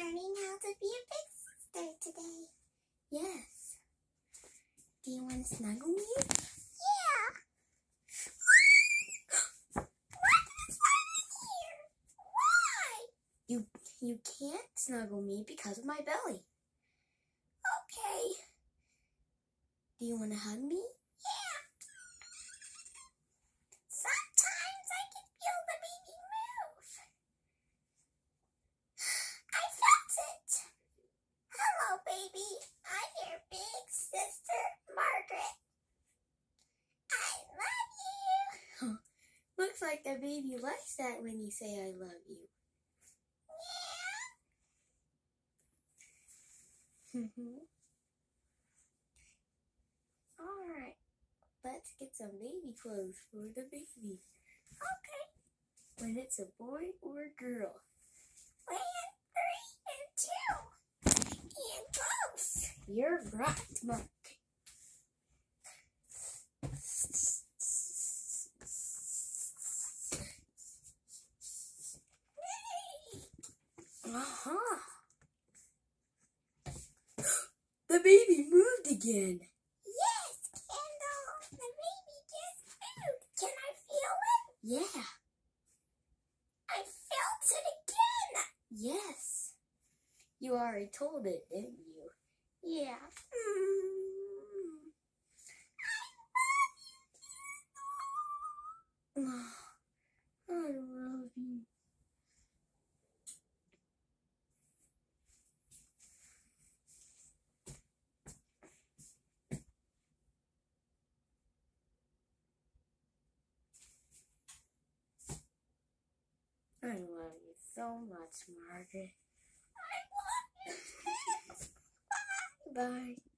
learning how to be a big sister today. Yes. Do you want to snuggle me? Yeah. what is here? Why? You you can't snuggle me because of my belly. Okay. Do you want to hug me? Yeah. Sometimes I can feel the baby move. I felt it. Hello, baby. I'm your big sister, Margaret. I love you. Looks like the baby likes that when you say I love you. Mm-hmm. Yeah. Alright. Let's get some baby clothes for the baby. Okay. When it's a boy or a girl. Plan three and two. And close. You're right, Mark. Uh-huh. The baby moved again. Yes, Kendall. The baby just moved. Can I feel it? Yeah. I felt it again. Yes. You already told it, didn't you? Yeah. Mm. I love you, I love you. I love you so much, Margaret. I love you. Bye.